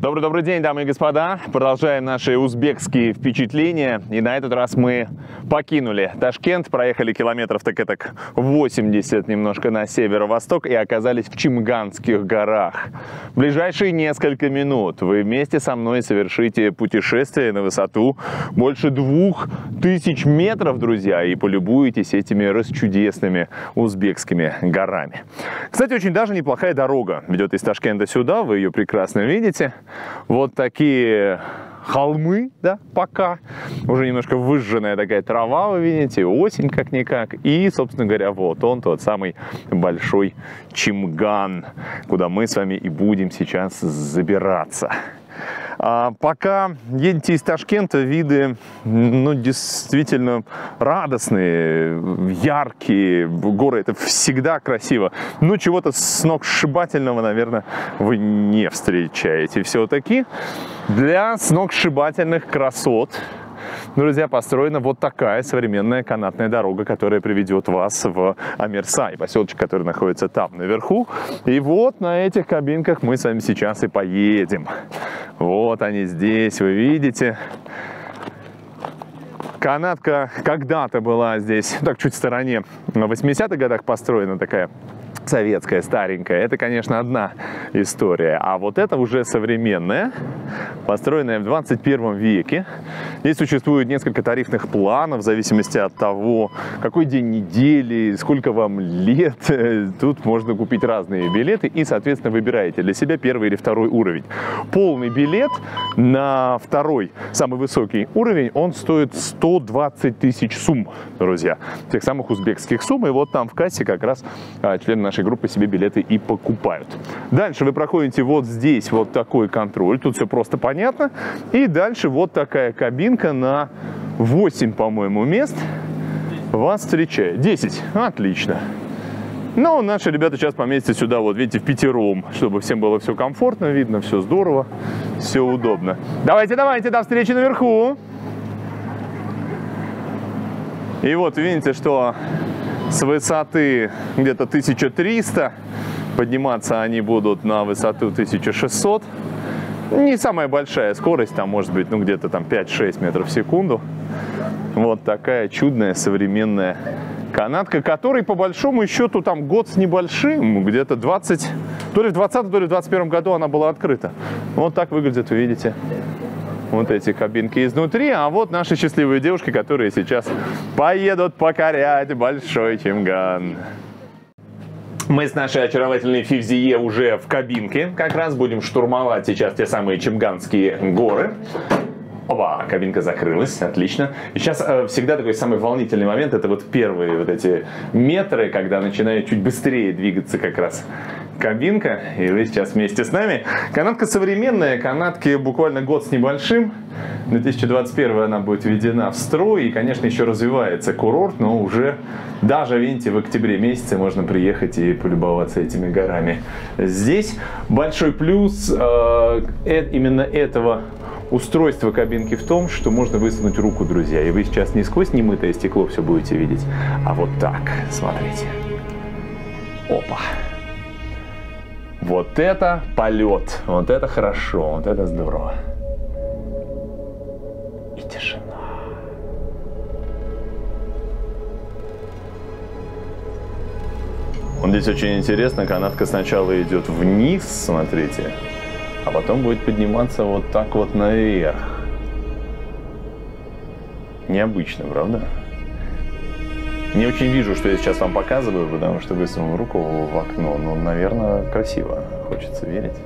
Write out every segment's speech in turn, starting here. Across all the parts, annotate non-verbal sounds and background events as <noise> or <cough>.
Добрый-добрый день, дамы и господа. Продолжаем наши узбекские впечатления. И на этот раз мы покинули Ташкент, проехали километров так это 80 немножко на северо-восток и оказались в Чимганских горах. В ближайшие несколько минут вы вместе со мной совершите путешествие на высоту больше двух тысяч метров, друзья, и полюбуетесь этими расчудесными узбекскими горами. Кстати, очень даже неплохая дорога ведет из Ташкента сюда, вы ее прекрасно видите вот такие холмы, да, пока. Уже немножко выжженная такая трава, вы видите, осень как-никак. И, собственно говоря, вот он, тот самый большой Чимган, куда мы с вами и будем сейчас забираться. А пока едете из Ташкента, виды ну, действительно радостные, яркие. Горы это всегда красиво. Но чего-то сногсшибательного, наверное, вы не встречаете. Все-таки для сногсшибательных красот друзья, построена вот такая современная канатная дорога, которая приведет вас в Амерсай, поселочек, который находится там наверху. И вот на этих кабинках мы с вами сейчас и поедем. Вот они здесь, вы видите. Канатка когда-то была здесь, так чуть в стороне, на 80-х годах построена такая советская, старенькая, это, конечно, одна история. А вот это уже современная, построенная в 21 веке. Здесь существует несколько тарифных планов в зависимости от того, какой день недели, сколько вам лет. <laughs> Тут можно купить разные билеты и, соответственно, выбираете для себя первый или второй уровень. Полный билет на второй, самый высокий уровень, он стоит 120 тысяч сумм, друзья. Тех самых узбекских сумм. И вот там в кассе как раз а, члены нашей нашей группы себе билеты и покупают. Дальше вы проходите вот здесь вот такой контроль, тут все просто понятно. И дальше вот такая кабинка на 8, по-моему, мест вас встречает. 10, отлично. Но наши ребята сейчас поместят сюда, вот видите, в пятером, чтобы всем было все комфортно, видно, все здорово, все удобно. Давайте, давайте, до встречи наверху. И вот видите, что с высоты где-то 1300. Подниматься они будут на высоту 1600. Не самая большая скорость, там может быть ну где-то там 5-6 метров в секунду. Вот такая чудная современная канатка, которой по большому счету там год с небольшим, где-то 20, то ли в 20 то ли в 21 году она была открыта. Вот так выглядит, вы видите вот эти кабинки изнутри, а вот наши счастливые девушки, которые сейчас поедут покорять Большой Чимган. Мы с нашей очаровательной Фивзие уже в кабинке. Как раз будем штурмовать сейчас те самые Чимганские горы. Оба, кабинка закрылась, отлично. И сейчас э, всегда такой самый волнительный момент, это вот первые вот эти метры, когда начинают чуть быстрее двигаться как раз кабинка, и вы сейчас вместе с нами. Канатка современная, канатке буквально год с небольшим. 2021 она будет введена в строй, и, конечно, еще развивается курорт, но уже даже, видите, в октябре месяце можно приехать и полюбоваться этими горами. Здесь большой плюс э, э, именно этого устройства кабинки в том, что можно высунуть руку, друзья, и вы сейчас не сквозь немытое стекло все будете видеть, а вот так, смотрите. Опа! Вот это полет, вот это хорошо, вот это здорово. И тишина. Вот здесь очень интересно, канатка сначала идет вниз, смотрите, а потом будет подниматься вот так вот наверх. Необычно, правда? Не очень вижу, что я сейчас вам показываю, потому что высунул руку в окно, но, наверное, красиво, хочется верить.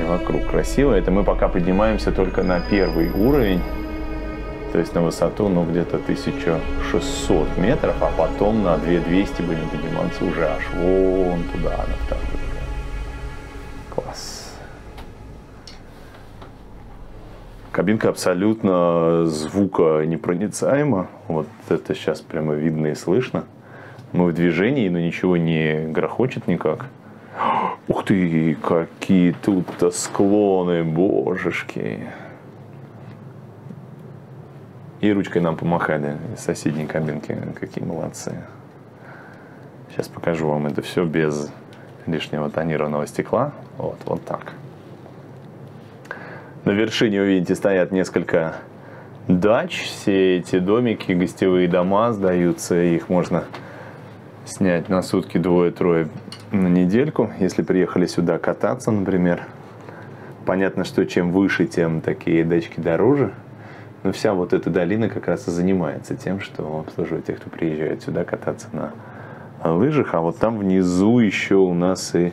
И вокруг красиво. Это мы пока поднимаемся только на первый уровень, то есть на высоту, ну, где-то 1600 метров, а потом на 2200 будем подниматься уже аж вон туда, на второй Кабинка абсолютно звуконепроницаема. Вот это сейчас прямо видно и слышно. Мы в движении, но ничего не грохочет никак. Ух ты, какие тут-то склоны, божешки. И ручкой нам помахали из соседней кабинки. Какие молодцы. Сейчас покажу вам это все без лишнего тонированного стекла. Вот, вот так. На вершине, вы видите, стоят несколько дач. Все эти домики, гостевые дома сдаются. Их можно снять на сутки двое-трое на недельку, если приехали сюда кататься, например. Понятно, что чем выше, тем такие дачки дороже. Но вся вот эта долина как раз и занимается тем, что обслуживает тех, кто приезжает сюда кататься на лыжах. А вот там внизу еще у нас и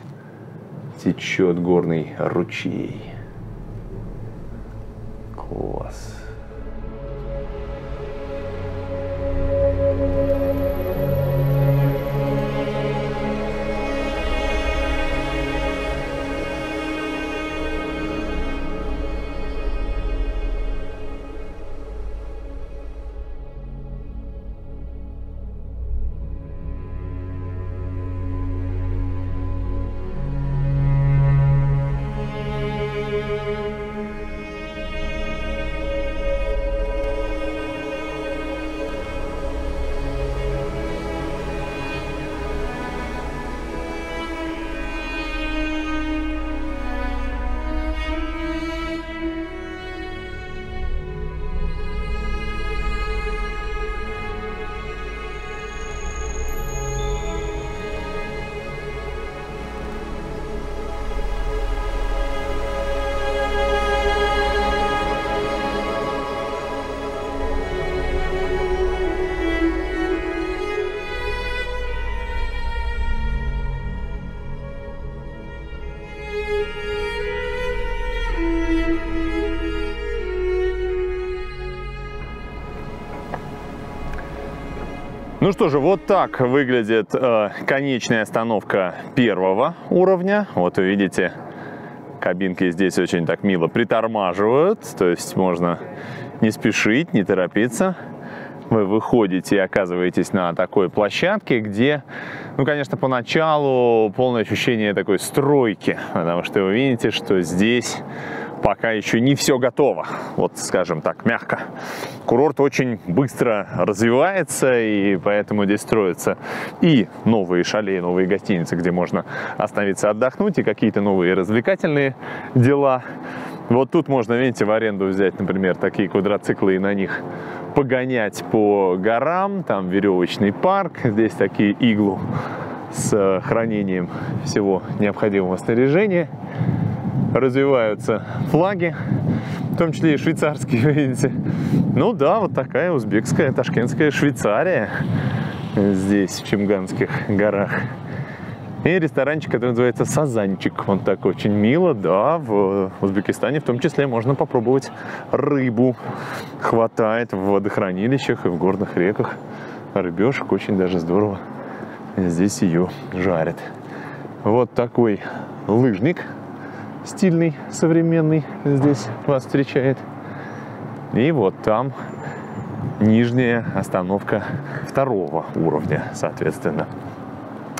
течет горный ручей. Класс. Ну что же, вот так выглядит э, конечная остановка первого уровня. Вот вы видите, кабинки здесь очень так мило притормаживают, то есть можно не спешить, не торопиться. Вы выходите и оказываетесь на такой площадке, где, ну, конечно, поначалу полное ощущение такой стройки, потому что вы видите, что здесь пока еще не все готово, вот скажем так, мягко. Курорт очень быстро развивается, и поэтому здесь строятся и новые шале, новые гостиницы, где можно остановиться отдохнуть, и какие-то новые развлекательные дела. Вот тут можно, видите, в аренду взять, например, такие квадроциклы и на них погонять по горам. Там веревочный парк, здесь такие иглу с хранением всего необходимого снаряжения развиваются флаги, в том числе и швейцарские, <laughs> видите. Ну да, вот такая узбекская, ташкентская Швейцария здесь, в Чемганских горах. И ресторанчик, который называется Сазанчик. Он так очень мило, да, в Узбекистане в том числе можно попробовать рыбу. Хватает в водохранилищах и в горных реках. Рыбешек очень даже здорово. Здесь ее жарят. Вот такой лыжник стильный, современный здесь вас встречает. И вот там нижняя остановка второго уровня, соответственно.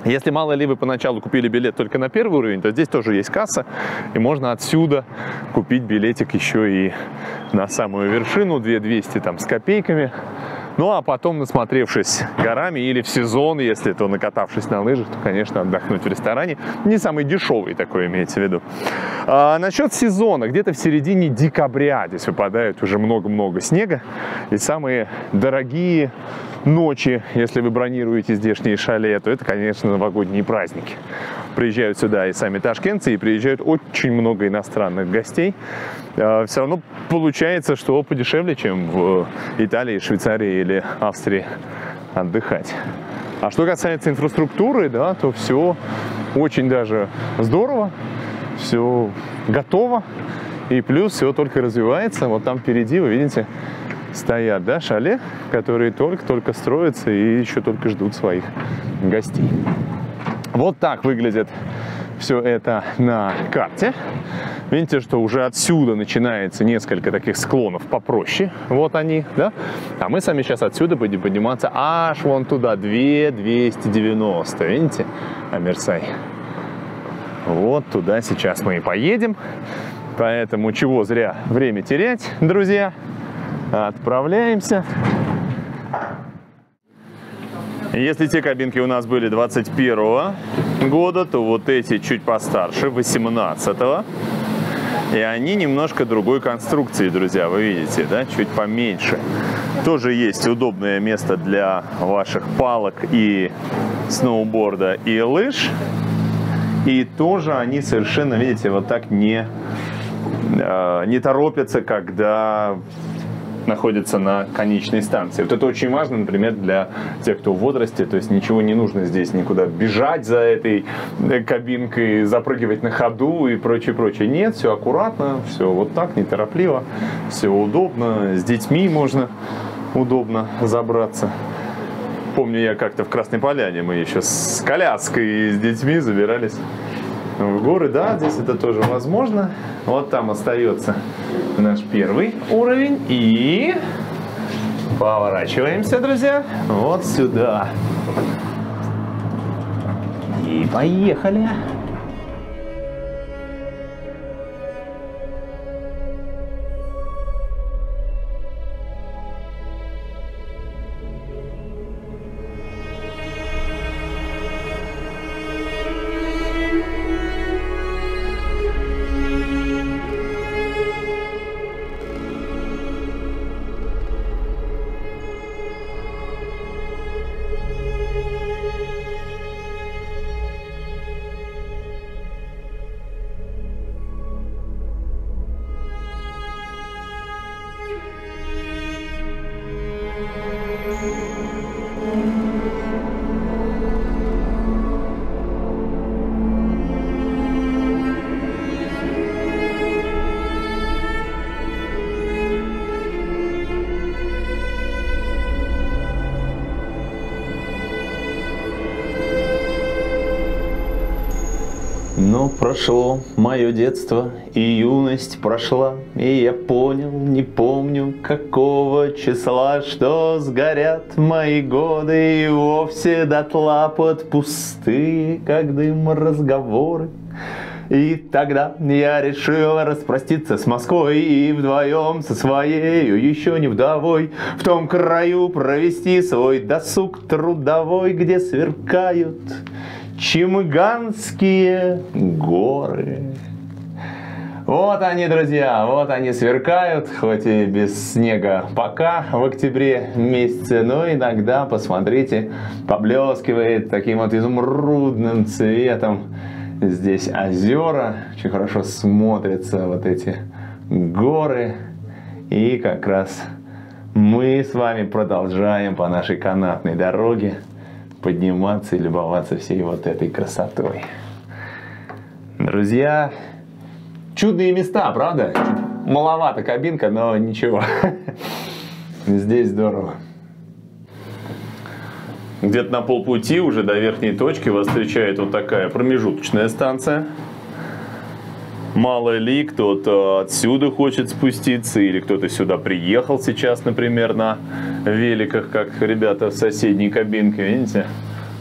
Если мало ли вы поначалу купили билет только на первый уровень, то здесь тоже есть касса, и можно отсюда купить билетик еще и на самую вершину, 2200 там с копейками. Ну а потом, насмотревшись горами или в сезон, если то накатавшись на лыжах, то, конечно, отдохнуть в ресторане. Не самый дешевый такой имеется в виду. А насчет сезона, где-то в середине декабря здесь выпадает уже много-много снега. И самые дорогие ночи, если вы бронируете здешние шале, то это, конечно, новогодние праздники. Приезжают сюда и сами ташкентцы, и приезжают очень много иностранных гостей. А, Все равно получается, что подешевле, чем в Италии, Швейцарии или Австрии отдыхать. А что касается инфраструктуры, да, то все очень даже здорово, все готово, и плюс все только развивается. Вот там впереди, вы видите, стоят, да, шале, которые только-только строятся и еще только ждут своих гостей. Вот так выглядит все это на карте. Видите, что уже отсюда начинается несколько таких склонов попроще. Вот они, да? А мы сами сейчас отсюда будем подниматься аж вон туда, 2 290. Видите? Амерсай. Вот туда сейчас мы и поедем. Поэтому чего зря время терять, друзья. Отправляемся. Если те кабинки у нас были 21 года, то вот эти чуть постарше, 18 -го. И они немножко другой конструкции, друзья, вы видите, да, чуть поменьше. Тоже есть удобное место для ваших палок и сноуборда и лыж. И тоже они совершенно, видите, вот так не, э, не торопятся, когда находится на конечной станции. Вот это очень важно, например, для тех, кто в возрасте, то есть ничего не нужно здесь никуда бежать за этой э, кабинкой, запрыгивать на ходу и прочее, прочее. Нет, все аккуратно, все вот так, неторопливо, все удобно, с детьми можно удобно забраться. Помню, я как-то в Красной Поляне, мы еще с коляской и с детьми забирались в горы. Да, здесь это тоже возможно. Вот там остается наш первый уровень. И поворачиваемся, друзья, вот сюда. И поехали. Но прошло мое детство, и юность прошла, И я понял, не помню какого числа, Что сгорят мои годы и вовсе дотла Под пустые, как дым, разговоры. И тогда я решил распроститься с Москвой И вдвоем со своей, еще не вдовой, В том краю провести свой досуг трудовой, Где сверкают Чемганские горы. Вот они, друзья, вот они сверкают, хоть и без снега пока в октябре месяце, но иногда, посмотрите, поблескивает таким вот изумрудным цветом. Здесь озера, очень хорошо смотрятся вот эти горы. И как раз мы с вами продолжаем по нашей канатной дороге подниматься и любоваться всей вот этой красотой. Друзья, чудные места, правда? Маловато кабинка, но ничего. <laughs> Здесь здорово. Где-то на полпути уже до верхней точки вас встречает вот такая промежуточная станция. Мало ли кто-то отсюда хочет спуститься, или кто-то сюда приехал сейчас, например, на великах, как ребята в соседней кабинке, видите?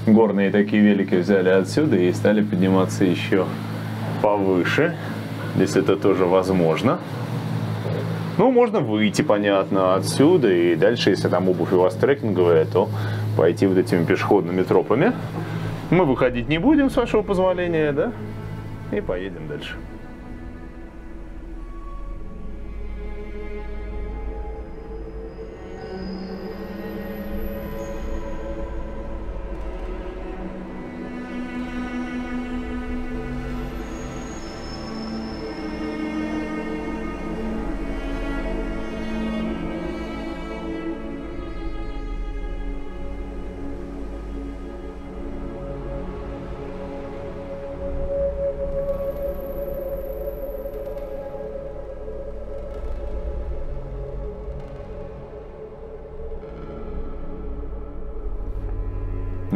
Горные такие велики взяли отсюда и стали подниматься еще повыше. Здесь это тоже возможно. Ну, можно выйти, понятно, отсюда, и дальше, если там обувь у вас трекинговая, то пойти вот этими пешеходными тропами. Мы выходить не будем, с вашего позволения, да? И поедем дальше.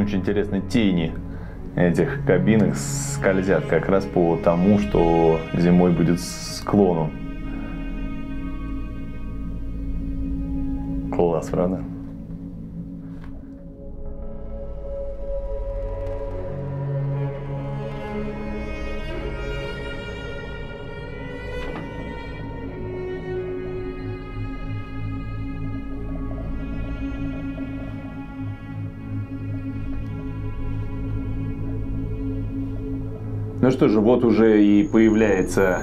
Очень интересно, тени этих кабинок скользят как раз по тому, что зимой будет склону. Класс, правда? Что же, вот уже и появляется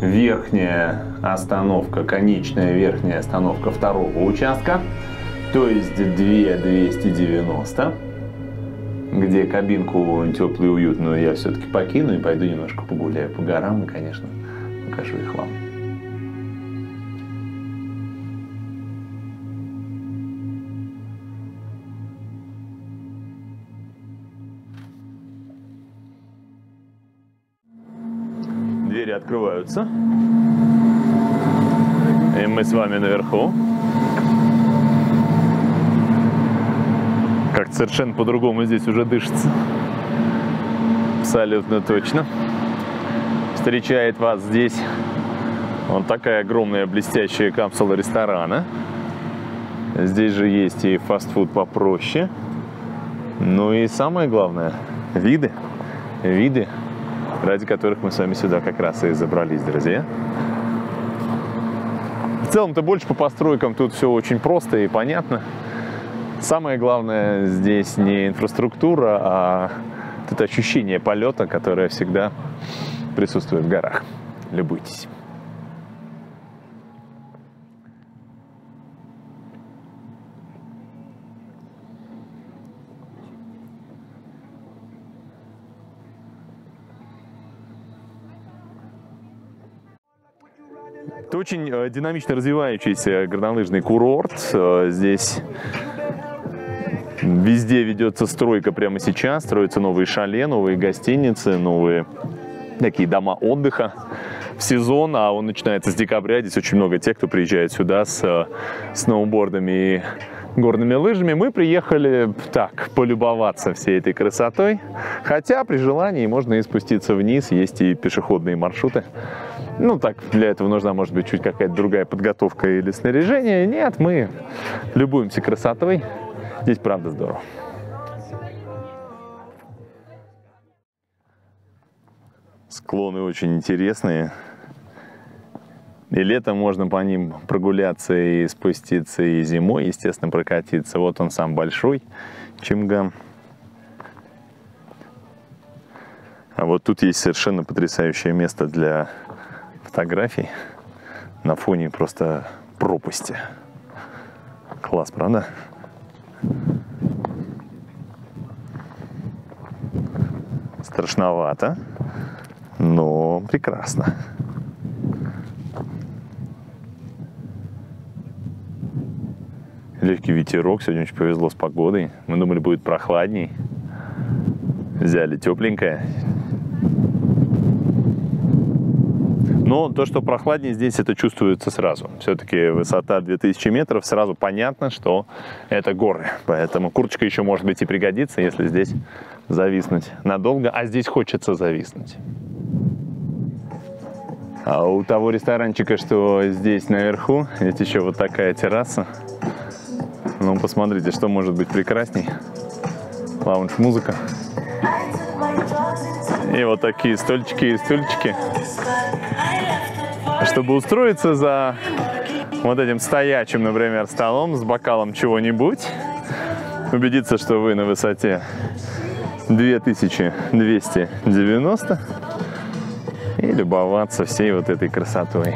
верхняя остановка, конечная верхняя остановка второго участка, то есть 2290, где кабинку теплую и уютную я все-таки покину и пойду немножко погуляю по горам и, конечно, покажу их вам. Открываются. И мы с вами наверху. Как совершенно по-другому здесь уже дышится. Абсолютно точно. Встречает вас здесь вот такая огромная блестящая капсула ресторана. Здесь же есть и фастфуд попроще. Ну и самое главное, виды. Виды ради которых мы с вами сюда как раз и забрались, друзья. В целом-то больше по постройкам тут все очень просто и понятно. Самое главное здесь не инфраструктура, а это ощущение полета, которое всегда присутствует в горах. Любуйтесь. Очень э, динамично развивающийся горнолыжный курорт. Э, здесь везде ведется стройка прямо сейчас. Строятся новые шале, новые гостиницы, новые такие дома отдыха в сезон, а он начинается с декабря. Здесь очень много тех, кто приезжает сюда с э, сноубордами и горными лыжами. Мы приехали так, полюбоваться всей этой красотой. Хотя при желании можно и спуститься вниз, есть и пешеходные маршруты. Ну, так, для этого нужна, может быть, чуть какая-то другая подготовка или снаряжение. Нет, мы любуемся красотой. Здесь правда здорово. Склоны очень интересные. И летом можно по ним прогуляться и спуститься, и зимой, естественно, прокатиться. Вот он сам большой Чимган. А вот тут есть совершенно потрясающее место для фотографий на фоне просто пропасти. Класс, правда? Страшновато, но прекрасно. Легкий ветерок, сегодня очень повезло с погодой. Мы думали, будет прохладней. Взяли тепленькое, Но то, что прохладнее здесь, это чувствуется сразу. Все-таки высота 2000 метров, сразу понятно, что это горы. Поэтому курточка еще может быть и пригодится, если здесь зависнуть надолго. А здесь хочется зависнуть. А у того ресторанчика, что здесь наверху, есть еще вот такая терраса. Ну, посмотрите, что может быть прекрасней. Лаунж-музыка. И вот такие стульчики и стульчики чтобы устроиться за вот этим стоячим, например, столом с бокалом чего-нибудь, убедиться, что вы на высоте 2290 и любоваться всей вот этой красотой.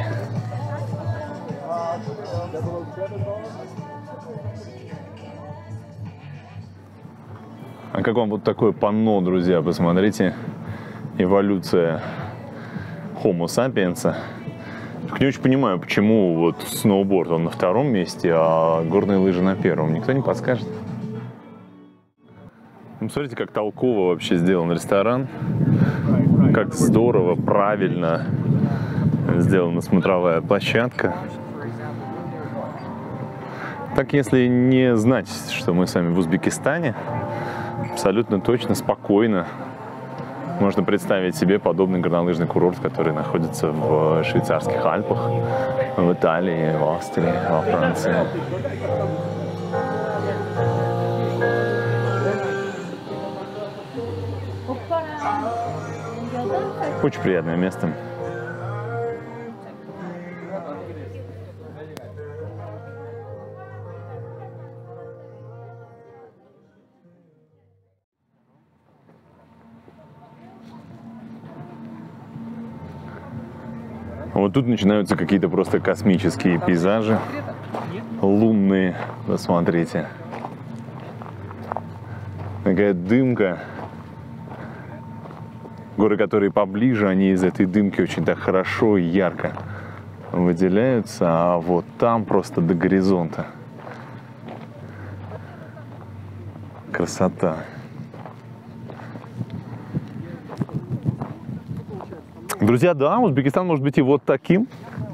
А как вам вот такое панно, друзья, посмотрите, эволюция Homo sapiens не очень понимаю, почему вот сноуборд он на втором месте, а горные лыжи на первом. Никто не подскажет? Ну, смотрите, как толково вообще сделан ресторан. Как здорово, правильно сделана смотровая площадка. Так, если не знать, что мы с вами в Узбекистане, абсолютно точно, спокойно можно представить себе подобный горнолыжный курорт, который находится в швейцарских Альпах, в Италии, в Австрии, во Франции. Очень приятное место. Вот тут начинаются какие-то просто космические пейзажи. Лунные, посмотрите. Такая дымка. Горы, которые поближе, они из этой дымки очень так хорошо и ярко выделяются, а вот там просто до горизонта. Красота. Друзья, да, Узбекистан может быть и вот таким.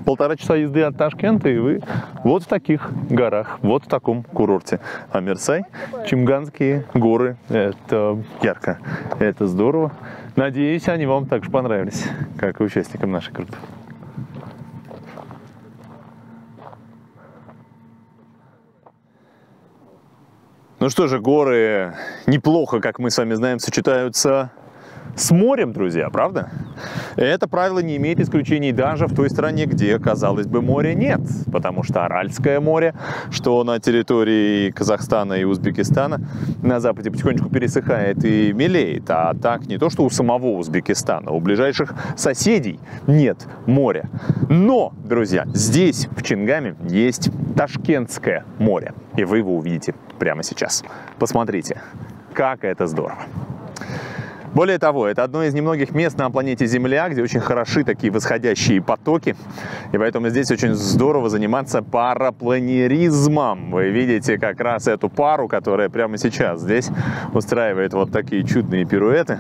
Полтора часа езды от Ташкента, и вы вот в таких горах, вот в таком курорте. А Мерсай, Чимганские горы, это ярко, это здорово. Надеюсь, они вам также понравились, как и участникам нашей группы. Ну что же, горы неплохо, как мы с вами знаем, сочетаются с морем, друзья, правда? Это правило не имеет исключений даже в той стране, где, казалось бы, моря нет. Потому что Аральское море, что на территории Казахстана и Узбекистана, на западе потихонечку пересыхает и мелеет. А так не то, что у самого Узбекистана, у ближайших соседей нет моря. Но, друзья, здесь, в Чингаме, есть Ташкентское море. И вы его увидите прямо сейчас. Посмотрите, как это здорово. Более того, это одно из немногих мест на планете Земля, где очень хороши такие восходящие потоки. И поэтому здесь очень здорово заниматься парапланеризмом. Вы видите как раз эту пару, которая прямо сейчас здесь устраивает вот такие чудные пируэты.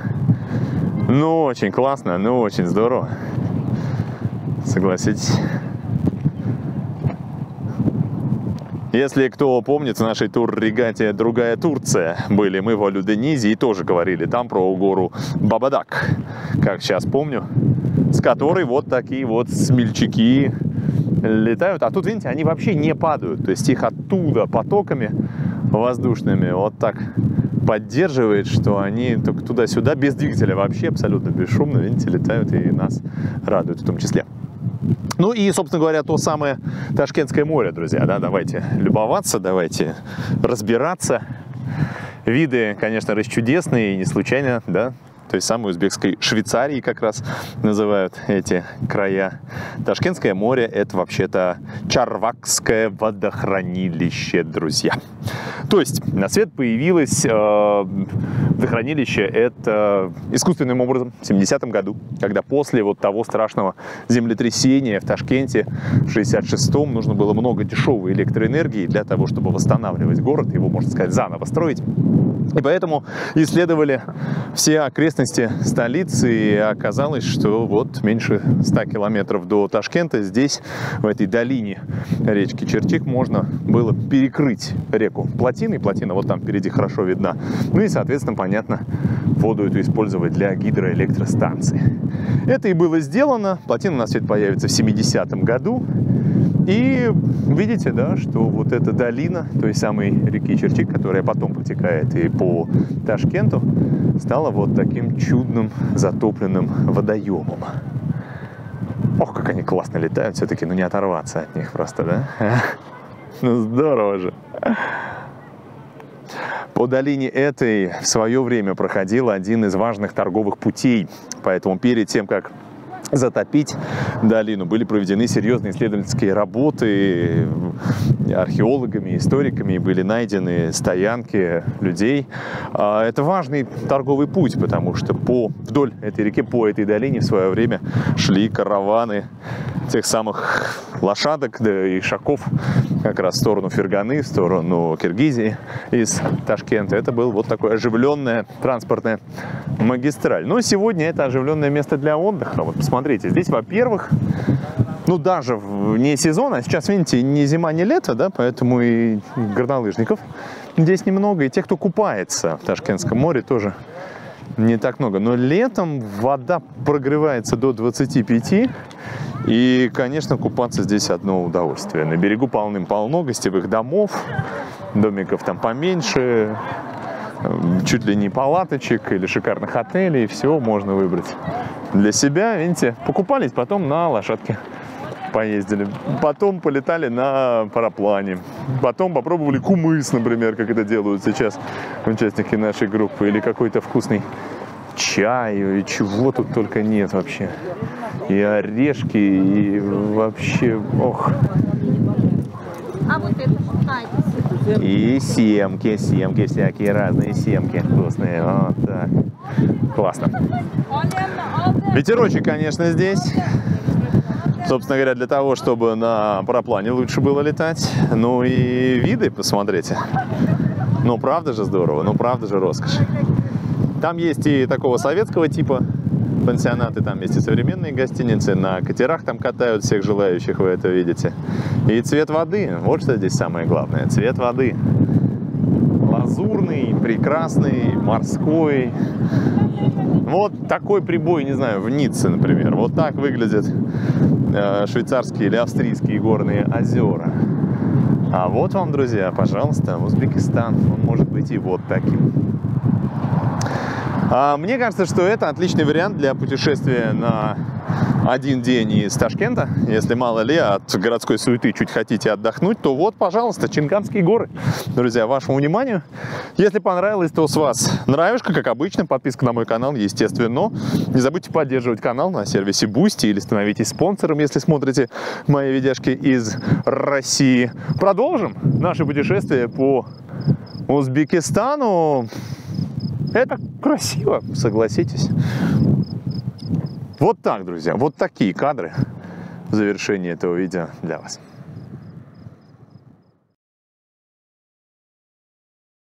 Ну, очень классно, ну, очень здорово. Согласитесь. Если кто помнит, в нашей тур-регате «Другая Турция» были мы в Алюденизе и тоже говорили там про гору Бабадак, как сейчас помню, с которой вот такие вот смельчаки летают. А тут, видите, они вообще не падают, то есть их оттуда потоками воздушными вот так поддерживает, что они только туда-сюда без двигателя вообще абсолютно бесшумно, видите, летают и нас радуют в том числе. Ну и, собственно говоря, то самое Ташкентское море, друзья, да, давайте любоваться, давайте разбираться. Виды, конечно, расчудесные и не случайно, да, то есть самой узбекской Швейцарии как раз называют эти края. Ташкентское море – это вообще-то Чарвакское водохранилище, друзья. То есть на свет появилось э, водохранилище это искусственным образом в 70-м году, когда после вот того страшного землетрясения в Ташкенте в 66-м нужно было много дешевой электроэнергии для того, чтобы восстанавливать город, его, можно сказать, заново строить. И поэтому исследовали все окрестности столицы, и оказалось, что вот меньше 100 километров до Ташкента здесь, в этой долине речки Чертик, можно было перекрыть реку плотиной. Плотина вот там впереди хорошо видна. Ну и, соответственно, понятно, воду эту использовать для гидроэлектростанции. Это и было сделано. Плотина у нас свет появится в 70-м году. И видите, да, что вот эта долина той самой реки Черчик, которая потом протекает и по Ташкенту, стала вот таким чудным затопленным водоемом. Ох, как они классно летают все-таки, ну не оторваться от них просто, да? <laughs> Ну здорово же. По долине этой в свое время проходил один из важных торговых путей. Поэтому перед тем, как затопить долину. Были проведены серьезные исследовательские работы археологами, историками, были найдены стоянки людей. А, это важный торговый путь, потому что по, вдоль этой реки, по этой долине в свое время шли караваны тех самых лошадок да, и шаков как раз в сторону Ферганы, в сторону Киргизии из Ташкента. Это был вот такое оживленная транспортная магистраль. Но сегодня это оживленное место для отдыха. Вот посмотрите, здесь, во-первых, ну, даже вне сезона, сейчас, видите, не зима, не лето, да, поэтому и горнолыжников здесь немного, и тех, кто купается в Ташкентском море, тоже не так много. Но летом вода прогревается до 25, и, конечно, купаться здесь одно удовольствие. На берегу полным-полно гостевых домов, домиков там поменьше, чуть ли не палаточек или шикарных отелей, все можно выбрать для себя, видите, покупались потом на лошадке поездили. Потом полетали на параплане. Потом попробовали кумыс, например, как это делают сейчас участники нашей группы. Или какой-то вкусный чаю, и чего тут только нет вообще. И орешки, и вообще, ох. А вот это что? И семки, семки всякие разные, семки вкусные. Вот так. Классно. Ветерочек, конечно, здесь. Собственно говоря, для того, чтобы на параплане лучше было летать. Ну и виды посмотрите. Ну, правда же здорово, ну, правда же роскошь. Там есть и такого советского типа пансионаты, там есть и современные гостиницы, на катерах там катают всех желающих, вы это видите. И цвет воды, вот что здесь самое главное, цвет воды. Лазурный, прекрасный, морской. Вот такой прибой, не знаю, в Ницце, например. Вот так выглядят э, швейцарские или австрийские горные озера. А вот вам, друзья, пожалуйста, Узбекистан. Он может быть и вот таким. А, мне кажется, что это отличный вариант для путешествия на один день из Ташкента. Если мало ли от городской суеты чуть хотите отдохнуть, то вот, пожалуйста, Чинганские горы. Друзья, вашему вниманию. Если понравилось, то с вас нравишка, как обычно, подписка на мой канал, естественно. Не забудьте поддерживать канал на сервисе Boosty или становитесь спонсором, если смотрите мои видяшки из России. Продолжим наше путешествие по Узбекистану. Это красиво, согласитесь. Вот так, друзья, вот такие кадры в завершении этого видео для вас.